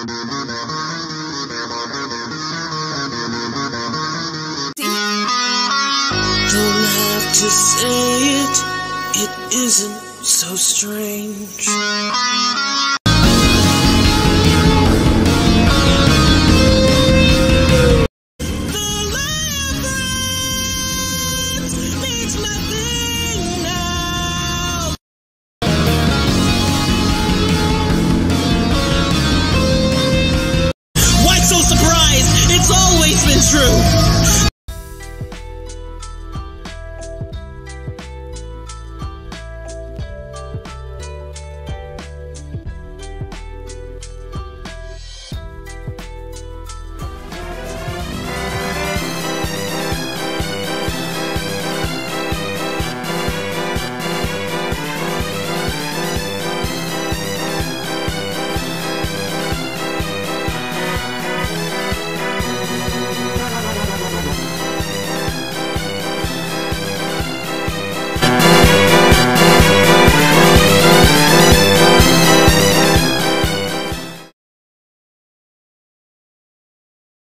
Don't have to say it, it isn't so strange. always been true.